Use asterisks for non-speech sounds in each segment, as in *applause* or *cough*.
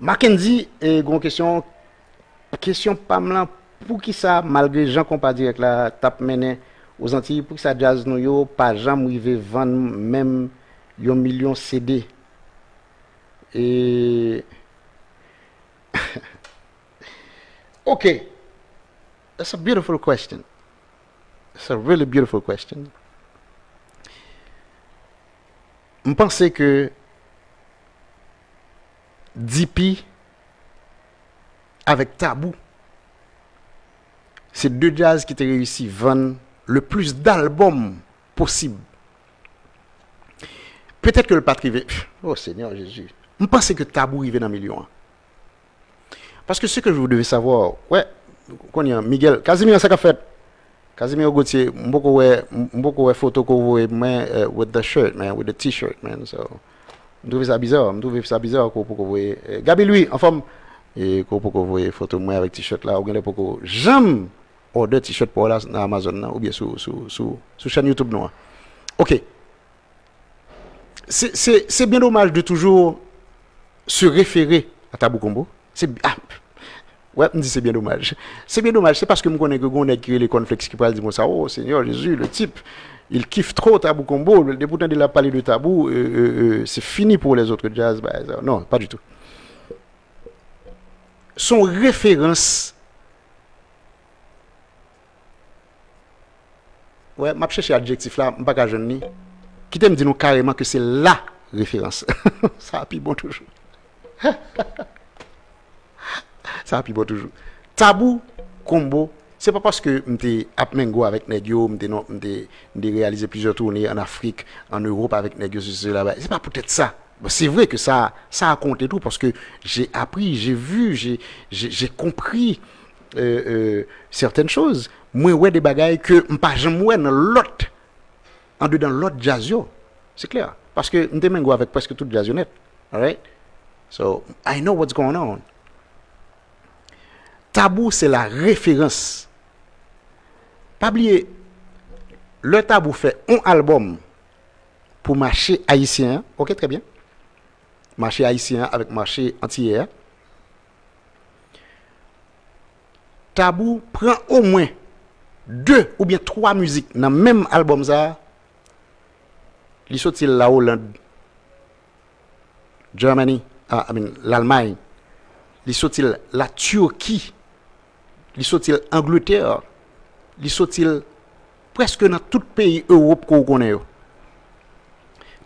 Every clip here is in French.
Mackenzie, eh, et grande question, question pas mal, pour qui ça, malgré Jean Compadre avec la tape mené aux Antilles, pour qui ça jazz nous, yo, pas jamais arrivé vendre même un million CD. Et. *laughs* ok. That's a beautiful question. It's a really beautiful question. Je pensais que DP avec Tabou, c'est deux jazz qui ont réussi à vendre le plus d'albums possible. Peut-être que le pas Oh Seigneur Jésus. Je pense que Tabou arrive dans le million. Parce que ce que vous devez savoir, ouais, Miguel, Casimir, ça qu'a fait? Casimir Gauthier, beaucoup ouais, beaucoup ouais photo que vous mais uh, with the shirt, man, with the t-shirt, man. So, je trouve ça bizarre, je trouve ça bizarre que vous voyez. Gabi lui, en forme, et que vous voyez photo moi avec t-shirt là, ou bien pour j'aime order t-shirt pour là dans Amazon ou bien sur sur sur sur chaîne YouTube noir. OK. C'est bien dommage de toujours se référer à Tabou Combo. C'est ah, Ouais, me dit c'est bien dommage. C'est bien dommage, c'est parce que je connais que on a créé les conflits qui parlent dire ça, oh Seigneur Jésus, le type, il kiffe trop Tabou Combo, le pourtant il a parlé de Tabou, euh, euh, euh, c'est fini pour les autres jazz, bah, non, pas du tout. Son référence, ouais, m'a cherché l'adjectif là, pas qu'à jeune qui t'aime dire carrément que c'est la référence. *laughs* ça a bon toujours. *laughs* ça a bon toujours. Tabou, combo, c'est pas parce que m'étais apmengo avec Negio, m'étais réalisé plusieurs tournées en Afrique, en Europe avec Negio, C'est pas peut-être ça. C'est vrai que ça, ça a compté tout parce que j'ai appris, j'ai vu, j'ai compris euh, euh, certaines choses. Moi, ouais, des bagailles que pas jamais dans l'autre, en dedans l'autre jazzio. C'est clair. Parce que m'étais avec presque toute jazzionette. Alright? So, I know what's going on. Tabou, c'est la référence. Pas oublier, le tabou fait un album pour marché haïtien. Ok, très bien. Marché haïtien avec marché entier. Tabou prend au moins deux ou bien trois musiques dans le même album ça. Il la Hollande, Germany, ah, l'Allemagne, il la Turquie, il sorti Angleterre, il sorti presque dans tout pays Europe qu'on connaît.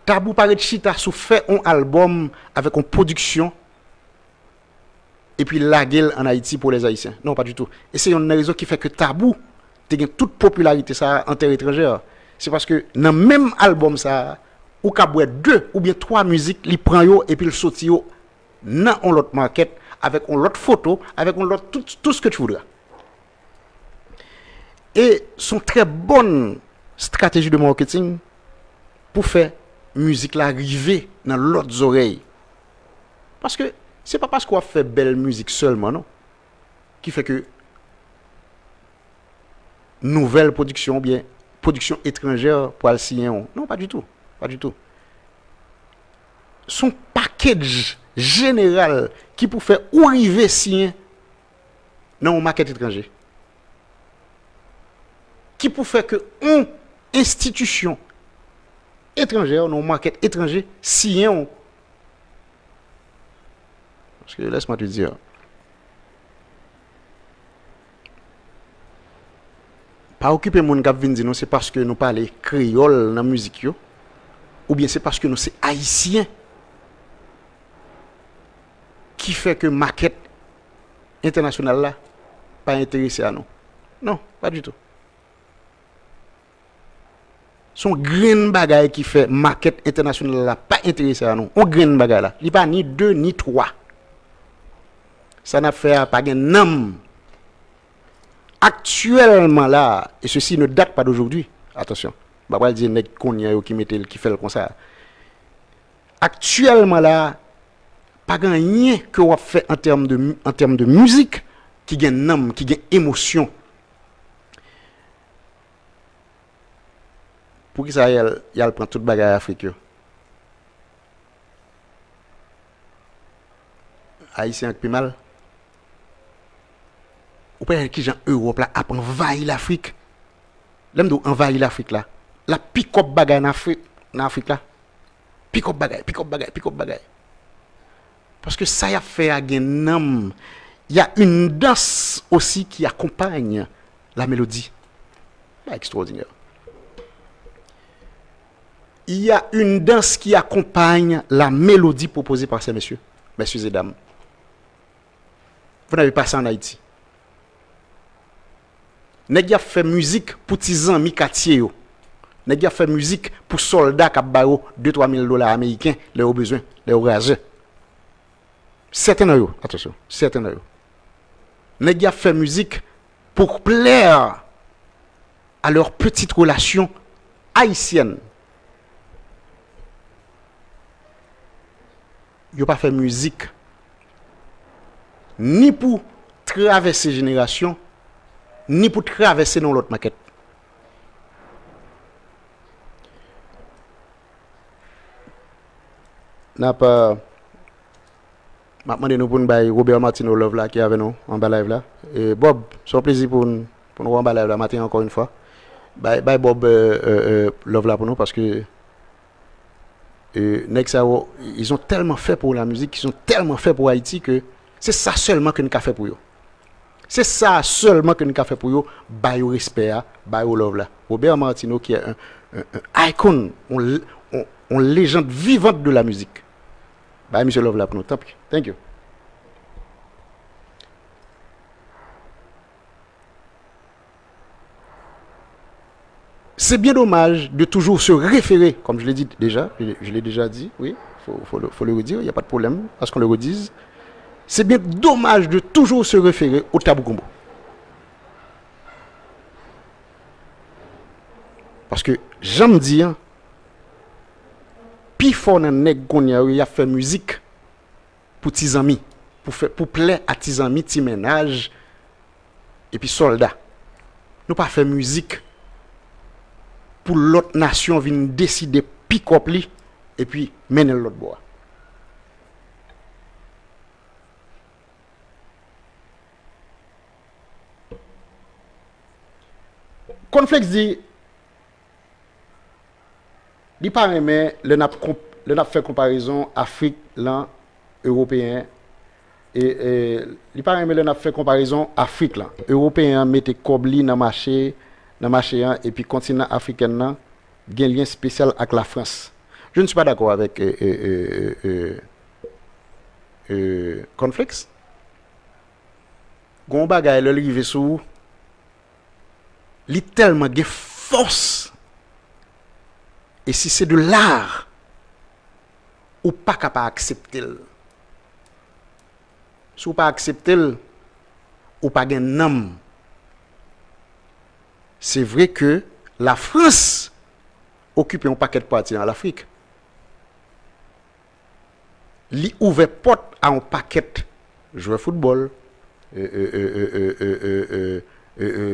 Tabou paraît chita fait un album avec une production et puis la gueule en Haïti pour les Haïtiens. Non, pas du tout. Et c'est une raison qui fait que Tabou a toute popularité ça en terre étrangère. C'est parce que dans le même album ça, ou deux ou bien trois musiques, il prend et puis il sorti yo dans l'autre market avec une autre photo, avec tout, tout ce que tu voudras et son très bonne stratégie de marketing pour faire musique arriver dans l'autre oreilles. Parce que c'est pas parce qu'on fait belle musique seulement, non, qui fait que nouvelle production, bien production étrangère pour le Non, pas du tout. Pas du tout. Son package général qui pour faire arriver sien dans un market étranger qui pour faire que une institution étrangère, non market étranger, si on. Parce que laisse-moi te dire. Pas occuper mon cap non c'est parce que nous parlons créole dans la musique ou bien c'est parce que nous sommes haïtiens qui fait que maquette internationale là pas intéressé à nous. Non, pas du tout son grain bagay qui fait market international là pas intéressé à nous. On grain bagay là. Il pas ni deux ni trois. Ça n'a fait pas gain nom. Actuellement là et ceci ne date pas d'aujourd'hui. Attention. Pas dire nek konya qui mettait qui fait comme ça. Actuellement là pas rien que on fait en termes de en termes de musique qui gagne nom qui gagne émotion pou ki sa yal, yal pran tout bagay Afrik yo. Haitien ak pi mal. Ou pe yal ki jan Europe la ap envahi l'Afrik. Lem do envahi l'Afrik la. La pikop bagay nan Afrik, nan Afrik la. Pikop bagay, pikop bagay, pikop bagay. Paske sa ya fe a gen nam. Ya un dans osi ki akompagne la melodi. La ekstraordinèr. Il y a une danse qui accompagne la mélodie proposée par ces messieurs, messieurs et dames. Vous n'avez pas ça en Haïti. Nèg fait musique pour tisans mi quartier yo. Nèg fait musique pour soldats qui ont 2 3 000 dollars américains, les ont besoin, les ont rasé. Certains eux, attention, certains eux. Nèg fait musique pour plaire à leur petite relation haïtienne. N'ont pas fait musique ni pour traverser génération, ni pour traverser dans l'autre maquette. N'a pas. Maintenant, nous pour nous Robert Martino Love là qui avec nous en bas live là. Et Bob, un plaisir pour nous, pour nous en bas là matin encore une fois. Bye, bye Bob euh, euh, euh, Love là pour nous parce que ils ont tellement fait pour la musique, ils ont tellement fait pour Haïti que c'est ça seulement que nous avons fait pour eux. C'est ça seulement que nous avons fait pour eux. By respect, by love là. Robert Martino qui est un, un, icon, une légende vivante de la musique. Bye monsieur Love là pour nous. Thank you. C'est bien dommage de toujours se référer, comme je l'ai dit déjà, je l'ai déjà dit, oui, il faut, le, redire, il n'y a pas de problème à ce qu'on le redise. C'est bien dommage de toujours se référer au Tabou Parce que j'aime dire, dans il a fait musique pour tes amis, pour, faire, plaire à tes amis, tes ménages, et puis soldats. Nous pas fait musique pour l'autre nation vienne décider pick up li et puis mener l'autre bois. Conflex dit il pas mais le n'a le fait comparaison Afrique l'an européen et, et il pas mais le n'a fait comparaison Afrique l'an européen mettait Kobli dans marché dans marché hein, et puis continent africain nan un lien spécial avec la France. Je ne suis pas d'accord avec euh, euh, euh, euh Conflex. Gon bagay le rive sou li tellement de force. Et si c'est de l'art, ou pas capable d'accepter. Si ou pas accepter, ou pas un homme c'est vrai que la France occupe un paquet de parties dans l'Afrique. Il ouvre porte à un paquet joueurs de football,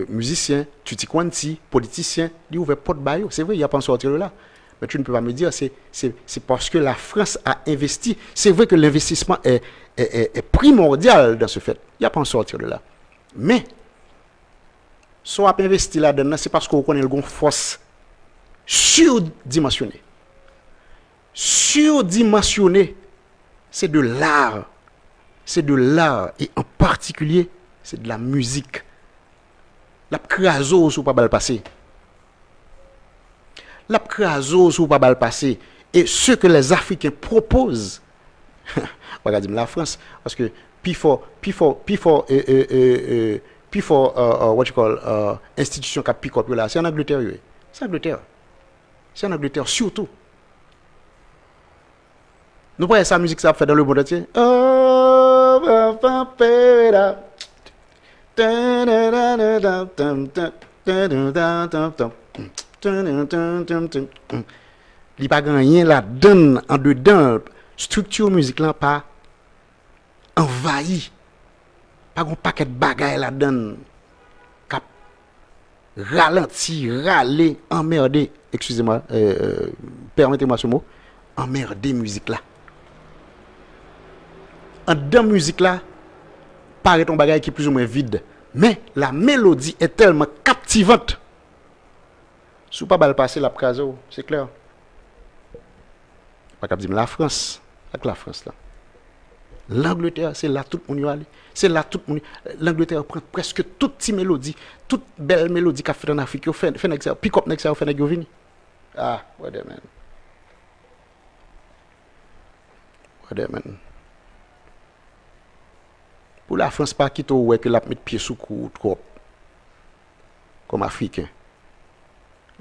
musiciens, tutti quanti, politiciens. Il ouvre porte bail. C'est vrai, il n'y a pas sortir de là. Mais tu ne peux pas me dire, c'est parce que la France a investi. C'est vrai que l'investissement est, est, primordial dans ce fait. Il n'y a pas en sortir de là. Mais soit investi là-dedans, c'est parce qu'on connaît une force surdimensionnée. Surdimensionnée, c'est de l'art. C'est de l'art. Et en particulier, c'est de la musique. La craso sous pas mal passé. La craso sous pas mal passé. Et ce que les Africains proposent, *laughs* regardez la France, parce que puis fort, puis fort, puis fort, puis for uh, uh, what you call uh, institution qui pick up là, c'est en Angleterre. Oui. C'est en Angleterre. C'est en Angleterre surtout. Nous voyons sa musique ça fait dans le monde entier. Il n'y a pas gagné là-dedans, en dedans. Structure musicale pas envahie. Pas un paquet de bagailles là-dedans. Cap ralenti, râler, emmerder, excusez-moi, euh, permettez-moi ce mot, emmerder musique là. En dans musique là, paraît ton bagage qui est plus ou moins vide. Mais la mélodie est tellement captivante. Si vous pas le passer la caso, c'est clair. Pas dire la France, avec la France là. L'Angleterre, c'est là tout le. C'est là tout le monde. L'Angleterre prend presque toutes les mélodies, toutes belles mélodies qu'a fait en Afrique, fait fait fait pick up next fait vini. Ah, what man. What man. Pour la France pas quitter ouais que la mettre pied sous cou trop comme africain.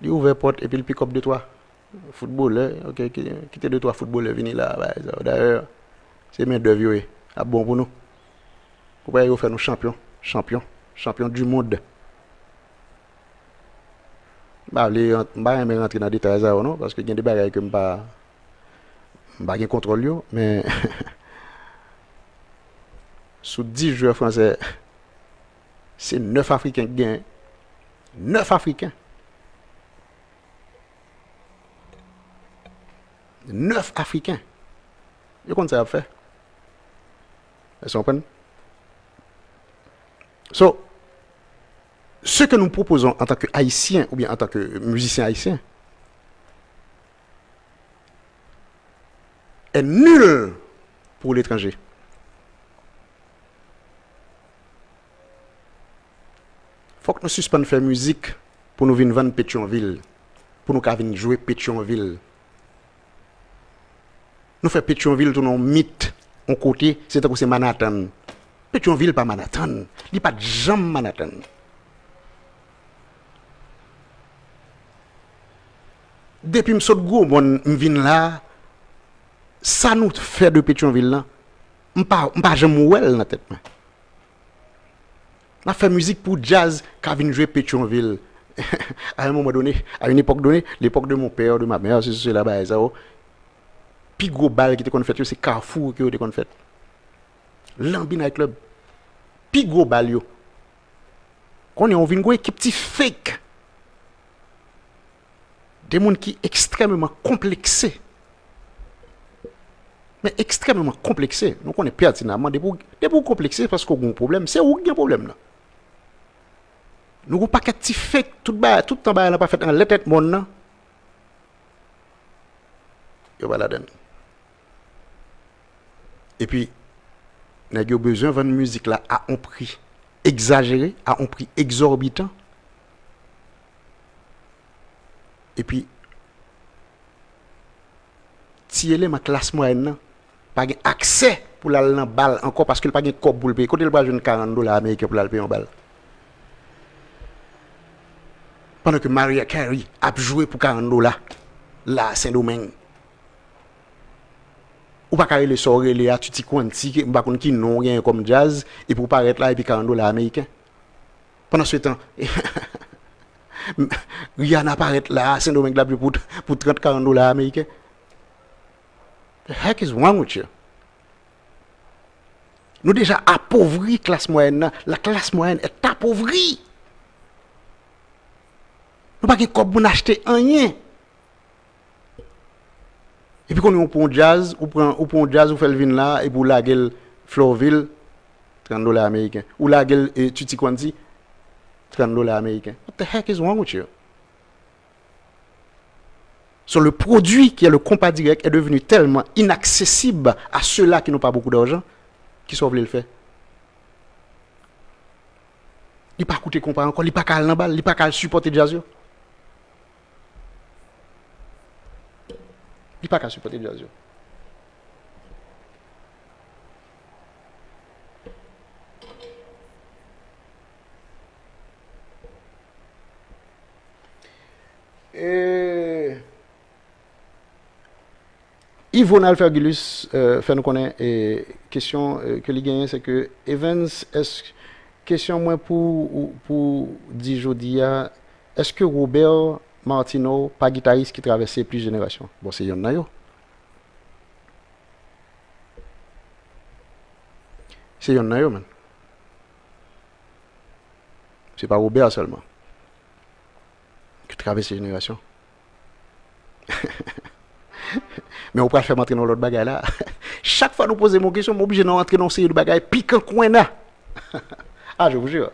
Il ouvre porte et puis il pick up de toi. Football, hein? ok, quitter de toi football, venir là, d'ailleurs. C'est main d'œuvre, à bon pour nous. Pour pas faire nous champions, champions, champions du monde. Bah, les, bah, je rentrer dans les détails, non, parce que y a des bagages que je pas, pas contrôle, mais *laughs* sous 10 joueurs français, c'est 9 Africains qui gagnent. 9 Africains. 9 Africains. Vous comprenez ça à faire? Vous comprenez? So, ce que nous proposons en tant que haïtiens ou bien en tant que musiciens haïtiens est nul pour l'étranger. faut que nous suspendions faire musique pour nous venir vendre Pétionville, pour nous venir jouer Pétionville. Nous faisons Pétionville tout nos mythe, on côté, c'est c'est Manhattan. Pétionville pas Manhattan, il n'y pas de jambe Manhattan. Depuis que je suis venu là, ça nous fait de Pétionville là, je ne pas jamais dans la tête. On *laughs* a musique pour jazz qui vient jouer Pétionville. à un moment donné, à une époque donnée, l'époque de mon père, de ma mère, c'est là-bas, bal qui était c'est Carrefour qui était fait. Lambi Night Club. Puis gros bal. Quand on vient une équipe petit fake. Des gens qui sont extrêmement complexés. Mais extrêmement complexés. On est pertinemment des pour complexés parce qu'on a un problème. C'est où il y a un problème là? Nous n'avons pas qu'à fait tout le tout temps n'a pas fait la tête monde Yo va la donne. Et puis nous avons besoin de musique là à un prix exagéré, à un prix exorbitant. Et puis tirer ma classe moyenne pas accès pour aller dans balle encore parce qu'il pas de cop pour le. Quand il va jouer 40 dollars américains pour payer en balle pendant que Maria Carey a joué pour 40 dollars là à Saint-Domingue. ou pas carré le soirée les tu t'y quanti pas qu'on qui non rien comme jazz et pour paraître là et e puis 40 dollars américains pendant ce temps *laughs* Rihanna paraît là à Saint-Domingue la pour pour 30 40 dollars américains the heck is wrong with you? Nous déjà appauvri classe moyenne la classe moyenne est appauvrie nous pas qu'on acheter rien Et puis quand on prend jazz, on prend on jazz, on fait le vin là et pour la gueule Florville 30 dollars américains. Ou la gueule Tutti Quanti 30 dollars américains. What the heck is wrong with you? Sur le produit qui est le compas direct est devenu tellement inaccessible à ceux-là qui n'ont pas beaucoup d'argent, qui sont le faire. Il pas coûté compas encore, il pas qu'à il il pas qu'à supporter jazz. Il pas qu'à supporter jazz. Et... Yvonne Alfergulus euh, fait nous connaître et question euh, que les gagnants c'est que Evans est question moins pour pour dire est-ce que Robert Martino, pas guitariste qui traversait plus de générations. Bon, c'est Yon Nayo. C'est Yon Nayo, man. C'est pas Robert seulement qui traverse les générations. *laughs* Mais on peut faire rentrer dans l'autre bagarre là. *laughs* chaque fois nous posons mon question, je suis obligé d'entrer dans une série de bagailles piquant coin là. *laughs* ah, je vous jure.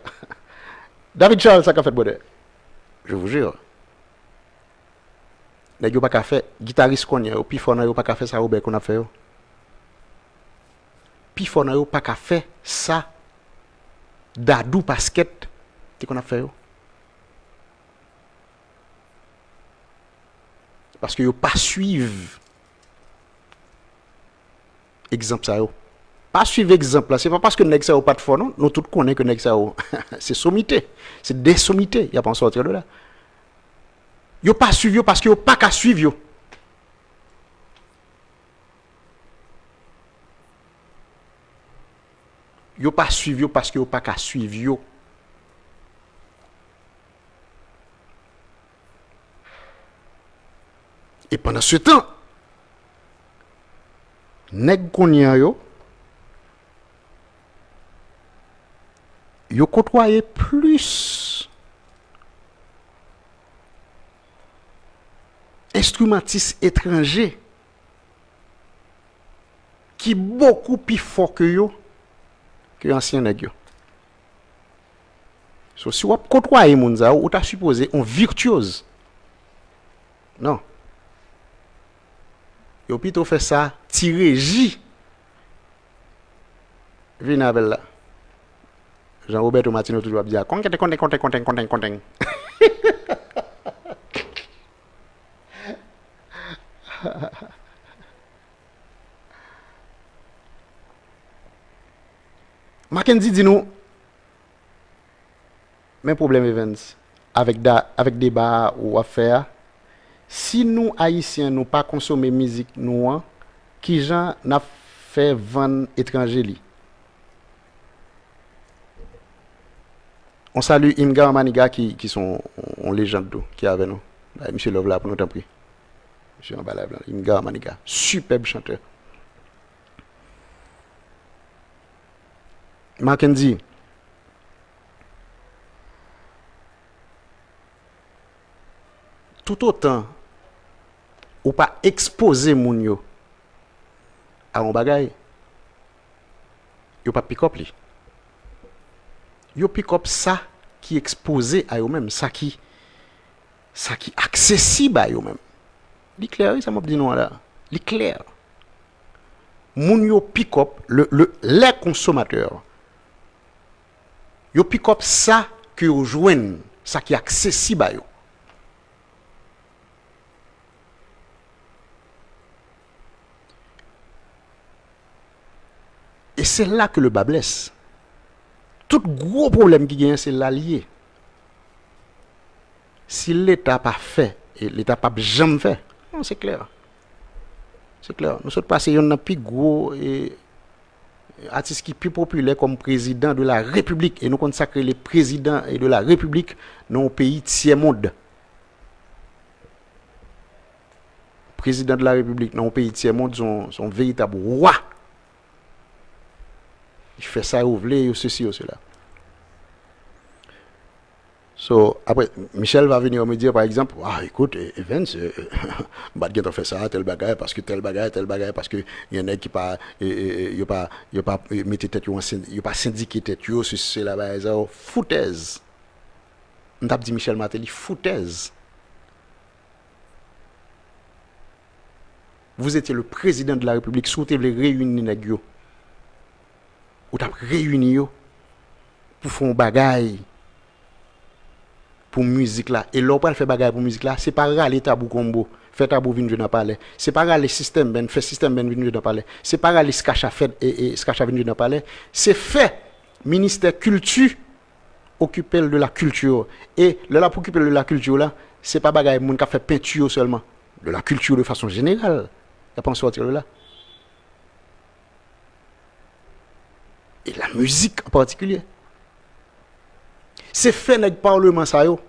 David Charles, ça qu'a fait bonheur. Je vous jure. Nèg yo pas qu'à faire guitariste qu'on y a, puis fort yo pas faire ça Robert qu'on a fait. yo. Puis fort yo pas ça Dadou basket qu'on a fait. yo. Parce que yo pas suivre exemple ça yo. Pas suivre exemple là, c'est pas parce que nèg yo pas de fort non, nous tous connaissons que yo. c'est sommité, c'est des sommités, y a pas sortir de là. Yo pas suivre yo parce que yo pas qu'à suivre yo. Pas suivre yo parce que yo pas qu'à suivre. Et pendant ce temps, nèg konyan yo, yo côtoyé plus instrumentiste étranger qui beaucoup plus fort que yo que ancien nèg So, si vous côtoyez les gens, vous êtes supposé un virtuose. Non. Vous avez plutôt fait ça, tirer J. Venez là. Jean-Roberto Martino toujours dit, conteng, conteng, conteng, conteng, conteng. *laughs* Mackenzie dit nous même problème Evans avec da, débat ou affaire si nous haïtiens nous pas consommer musique nous hein, qui gens n'a fait vendre étranger on salue Imga Maniga qui, qui sont en légende qui est avec nous. Monsieur Love là pour nous t'en prie. Monsieur Mbala Imga Maniga superbe chanteur Mackenzie. Tout otan, ou pa expose moun yo a yon bagay, yo pa pick up li. Yo pick up sa ki expose a yo men, sa ki, sa ki aksesib a yo men. Li kler, sa map di nou ala. Li kler. Moun yo pick up le, le, le consommateur. Yo pick up ça que yo joignent ça qui accessible à eux Et c'est là que le bas blesse. Tout gros problème qui gagne, c'est l'allié. Si l'État pas fait, et l'État pas jamais fait, c'est clair. C'est clair. Nous sommes passés, il y a plus gros et artiste qui est plus populaire comme président de la République. Et nous consacrons les présidents de la République dans le pays tiers monde. Président de la République dans le pays tiers monde sont, sont véritables rois. Il fait ça, vous voulez, ou ceci ou cela. So, après, Michel va venir me dire, par exemple, ah, écoute, Evans, euh, *laughs* bah, on fait ça, tel bagage, parce que tel bagage, tel bagage, parce que y en a qui pas, y a pas, y pas, mettez tête, y pas syndiqué tête, ceci, là, bah, ça, foutaise. On dit Michel Matéli, foutaise. Vous étiez le président de la République, souhaitez les réunir. Ou t'a réuni pour faire un bagaille musique là. Et l'on faire bagaille pour musique là. C'est pas râler tabou combo. Fait tabou vinn dans parler. C'est pas râler système ben fait système ben vinn dans parler. C'est pas râler skacha fait et, et skacha vinn dans parler. C'est fait. Ministère culture occuper de la culture. Et là là pour occuper de la culture là c'est pas bagaille moun qui fait peinture seulement. De la culture de façon générale. A pas sortir de là. Et la musique en particulier. C'est fait le parlement ça yo.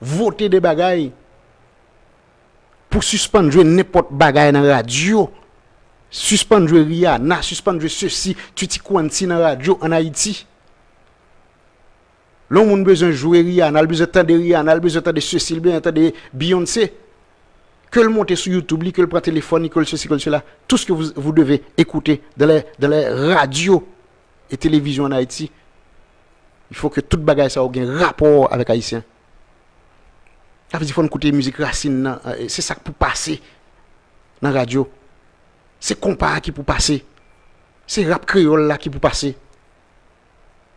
Voter des bagailles pour suspendre n'importe bagaille dans la radio. Suspendre Rihanna, suspendre ceci, Tutti Quanti dans la radio en Haïti? L'homme a besoin de jouer Rihanna, a besoin de Rihanna, a besoin de ceci, a besoin de Beyoncé. que le monter sur YouTube, que le prendre téléphone, que le ceci, que le cela, tout ce que vous, vous devez écouter dans les, dans les radios et télévisions en Haïti, il faut que toute bagaille ça ait un rapport avec Haïtien. Ça veut dire écouter musique racine, euh, c'est ça qui peut passer dans la radio. C'est compas qui peut passer. C'est rap créole qui peut passer.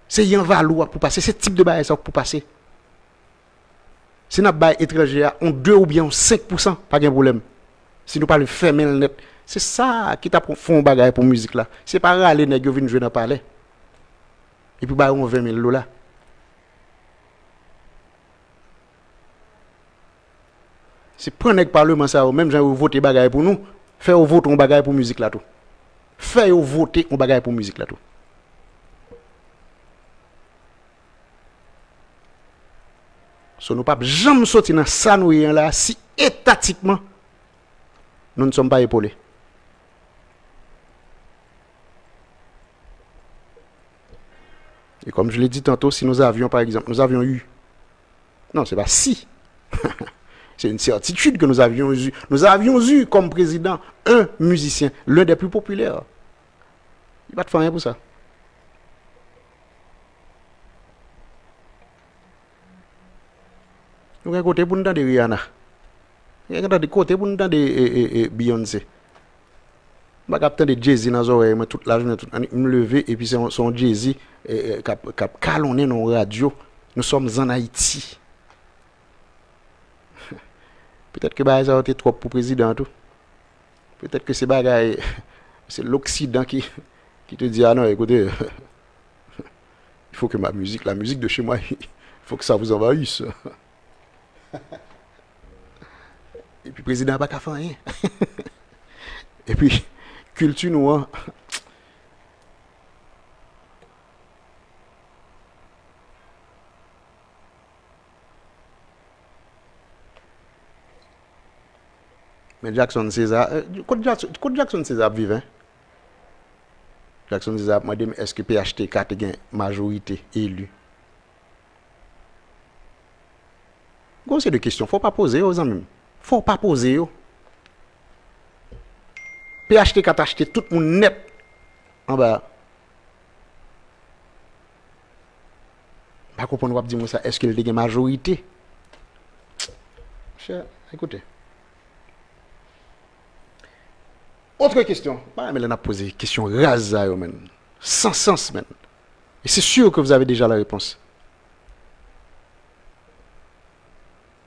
C'est Yan Valou pour passer. C'est type de bagaille ça pour passer. Si nous avons étranger on 2 ou bien 5%, pas de problème. Si nous parlons fermer le net, c'est ça qui t'a font bagaille pour musique là. C'est pas râler nèg yo jouer dans parler. Et puis bah on 20 000 dollars. C'est prendre le parlement même gens voter bagaille pour nous, faire voter un bagaille pour musique là tout. Faire voter un bagaille pour musique là tout. So nous pouvons jamais sortir dans ça nous là si étatiquement nous ne sommes pas épaulés. Et comme je l'ai dit tantôt, si nous avions par exemple, nous avions eu, non, c'est pas si, *laughs* c'est une certitude que nous avions eu, nous avions eu comme président un musicien, l'un des plus populaires. Il va te faire rien pour ça. Nous avons côté pour nous de Rihanna. Nous avons côté pour nous de Beyoncé. Je suis de Jay-Z dans les oreilles, toute la journée, je me lever et puis c'est son Jay-Z qui a calonné nos radios. Nous sommes en Haïti. Peut-être que ça a été trop pour le président. Peut-être que c'est *laughs* c'est l'Occident qui, qui te dit, ah non, écoutez, *laughs* il faut que ma musique, la musique de chez moi, *laughs* il faut que ça vous envahisse. Et puis, président n'a pas qu'à faire rien. Et puis, culture noire. Men Jackson César, euh, kote Jackson, Jackson César vive? Jackson César mwen dem eske PHT4 gen majorite elu? Gon se de kistyon, fò pa pose yo zanmim. Fò pa pose yo. PHT4 achete tout moun net an ba Bako pon wap di mwen sa eske l de gen majorite? Che, ekoute. Autre question. Bah, mais on a posé une question rase, sans sens, man. Et c'est sûr que vous avez déjà la réponse.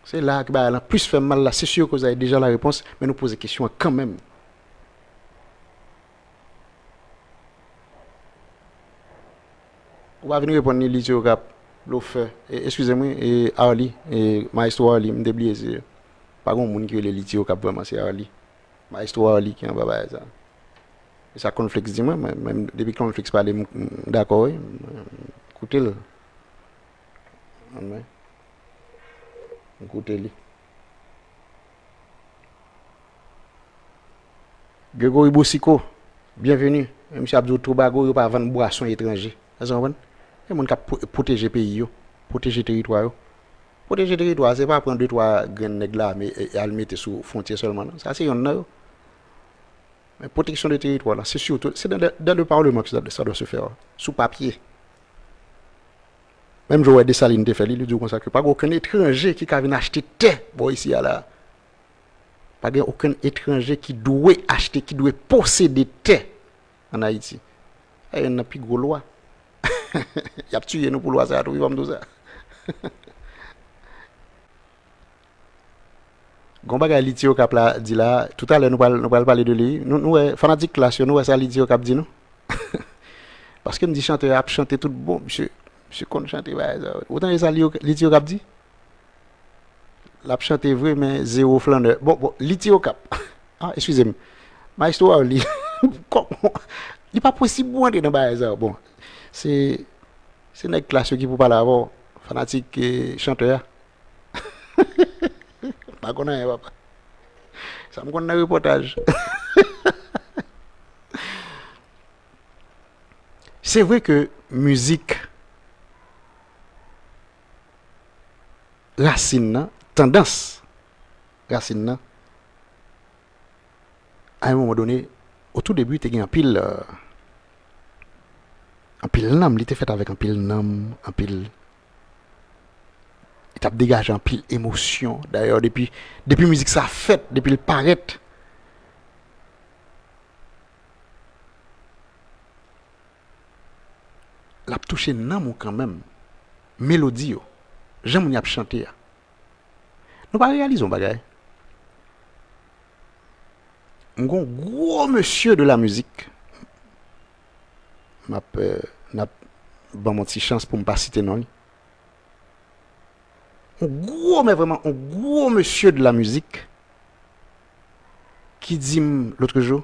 C'est là que bah, plus fait mal. C'est sûr que vous avez déjà la réponse, mais nous posons des questions quand même. On va venir répondre à l'idée cap. Excusez-moi, et Arli, et Maestro Arli, je oublié. Pas grand monde qui est l'idée cap vraiment, c'est Arli. Ma istwa li ki an babay sa. E sa konfliks di mwen, mwen depi konfliks pale mwen dakoy, mwen koute l. Mwen koute li. Gregory Boussiko, bienvenu. Mwen si Abdou Toubago yo pa avan boason etranje. A zan wan? E mwen ka proteje peyi yo, proteje teritwa yo. Proteje teritwa, se pa pren 2-3 gren neg la, me almete sou fontye solman. Sa se yon e nan yo. Mais protection du territoire, c'est surtout, c'est dans, dans, le Parlement que ça, ça doit se faire, sous papier. Même Joël Dessalines te fait, il dit comme ça que pas aucun étranger qui vient acheter terre bon ici là. Pas aucun étranger qui doit acheter, qui doit posséder terre en Haïti. Et il y a une plus grosse loi. *laughs* Il a tué nous pour loi ça, il *laughs* ça. Gon bagay litio kap la dit là, tout à l'heure nous parlons nous parler de lui. Nous nous fanatique là, nous ça litio cap dit nous. *laughs* Parce que nous dit chanteur a chanté tout bon, monsieur Monsieur qu'on chante bah, autant ça litio cap dit l'a chanté vrai mais zéro flandeur. Bon bon litio cap *laughs* ah excusez-moi. Ma histoire li *laughs* il pas possible pour entrer dans bah, ça. Bon c'est c'est une classe qui pour parler avant fanatique et chanteur pas connaît papa ça me connaît reportage c'est vrai que musique racine, tendance, racine, à un moment donné, au tout début, tu as un pile. euh, un pile nam, il était fait avec un pile nam, un pile. Il t'a dégagé un pile émotion. D'ailleurs, depuis, depuis musique ça fait, depuis le paraît. La touché ou quand même. Mélodie, j'aime y a chanter. ya. Nous pas réalisons bagay. Un gros monsieur de la musique. M'a euh, n'a bon mon chance pour me pas citer non. Un gros mais vraiment un gros monsieur de la musique qui dit l'autre jour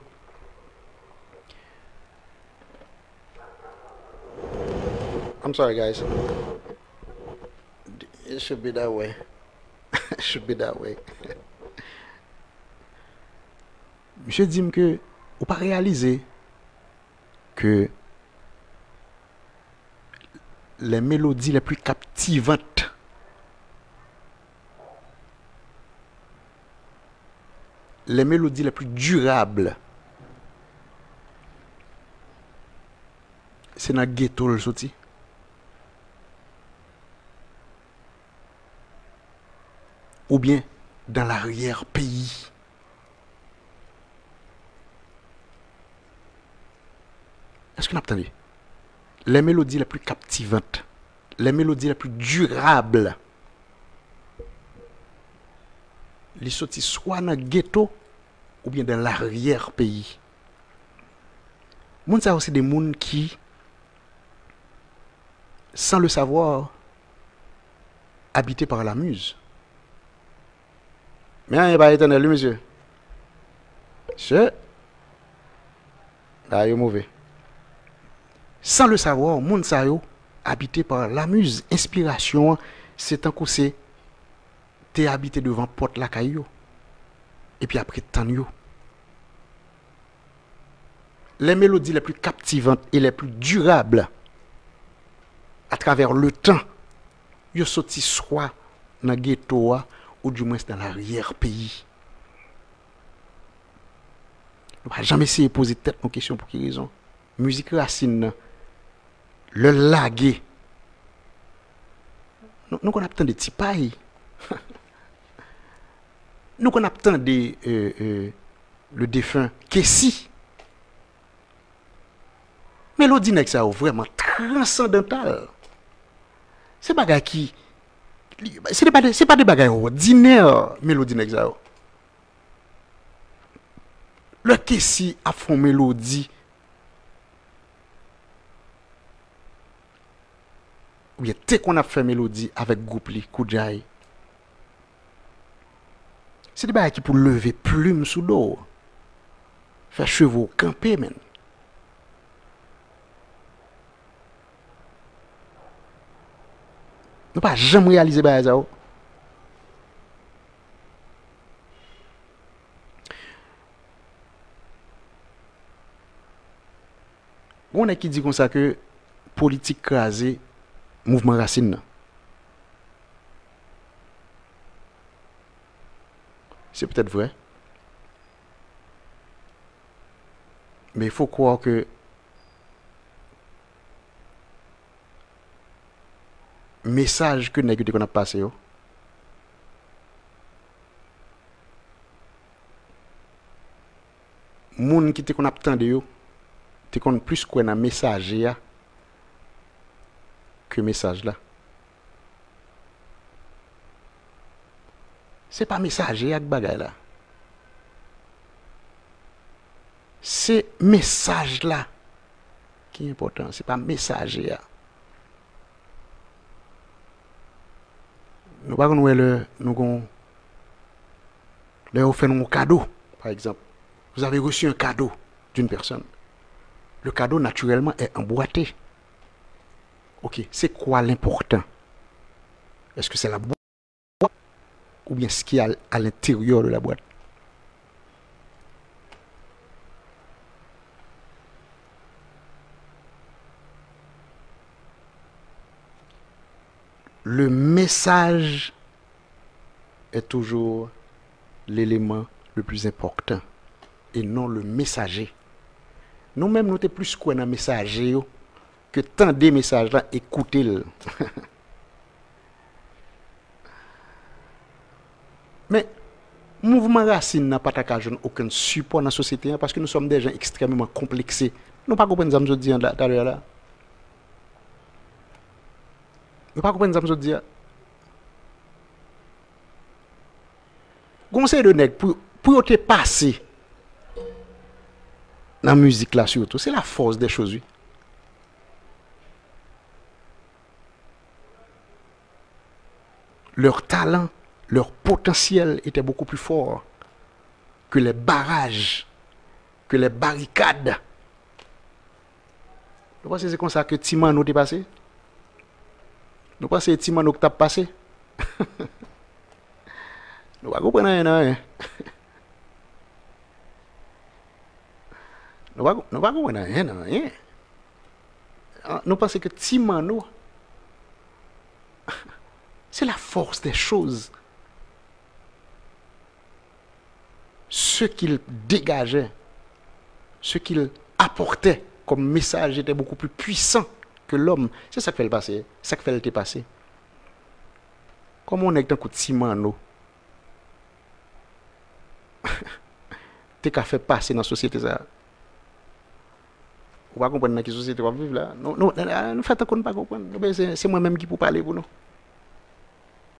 I'm sorry guys. It should be that way. *laughs* It should be that way. *laughs* Monsieur dit que ou pas réaliser que les mélodies les plus captivantes les mélodies les plus durables. C'est dans le ghetto le sorti. Ou bien dans l'arrière-pays. Est-ce que vous entendu Les mélodies les plus captivantes, les mélodies les plus durables, les sorties soit dans le ghetto ou bien dans l'arrière-pays. Moun ça aussi des moun qui, sans le savoir, habités par la muse. Mais il n'est pas éternel, monsieur. Monsieur. Ah, il est mauvais. Sans le savoir, moun habité par la muse, inspiration, c'est un coup t'es habité devant porte la caillou. Et puis après tant yo. Les mélodies les plus captivantes et les plus durables à travers le temps, yo sorti soit dans le ghetto ou du moins dans l'arrière-pays. On va jamais essayer de poser tête nos questions pour quelle raison. Musique racine, le laguer. Nous, nous qu'on a des petits pailles. *laughs* nous qu'on attendait euh, euh, le défunt Kessi. Mélodie n'est ça vraiment transcendantal. C'est bagay qui c'est pas c'est pas des bagages ordinaires mélodie n'est ça. Le Kessi a fond mélodie ou bien dès qu'on a fait mélodie avec groupe li Koudjaï C'est des bagages qui pour lever plume sous l'eau. Faire chevaux camper men. Nous pas jamais réaliser ça. On est qui dit comme ça que politique crasée mouvement racine. C'est peut-être vrai. Mais il faut croire que message que nous qu'on a passé, moun qui te qu'on attendait yo, te kon plus qu'on a message que message là. Pas message ya que bagay là. C'est message là qui est important. C'est pas message ya nous pas nous le nous gon offert un cadeau par exemple. Vous avez reçu un cadeau d'une personne. Le cadeau naturellement est emboîté. Ok c'est quoi l'important? Est-ce que c'est la boîte ou bien ce qu'il y a à l'intérieur de la boîte le message est toujours l'élément le plus important. et non le messager. Nous-mêmes, nous sommes plus quoi dans le messager yo, que tant des messages là, écoutez-le. *laughs* Mais mouvement racine n'a pas aucun support dans la société hein, parce que nous sommes des gens extrêmement complexés. Nous ne comprenons pas ce que je dis tout l'heure là. Nous ne comprenons pas ce que je dis. Conseil de nègre pour pour te passer dans la musique là surtout, c'est la force des choses. Leur talent, leur potentiel était beaucoup plus fort que les barrages, que les barricades. Vous pensez que c'est comme ça que Timano t'est passé Vous pensez que Timano que t'as passé Nous ne *laughs* comprenons rien. hein. *laughs* Nous ne nous comprenons rien. hein. Ah, Nous pensons que Timano, *laughs* c'est la force des choses. Ce qu'il dégageait, ce qu'il apportait comme message était beaucoup plus puissant que l'homme. C'est ça qui fait le passé. C'est ça qui fait le passé. Comme on est dans coup de Timano, *laughs* t'es qu'à faire passer dans la société ça. Vous ne comprenez pas dans quelle société on vit là. Non, non, C'est moi-même qui peux parler pour nous.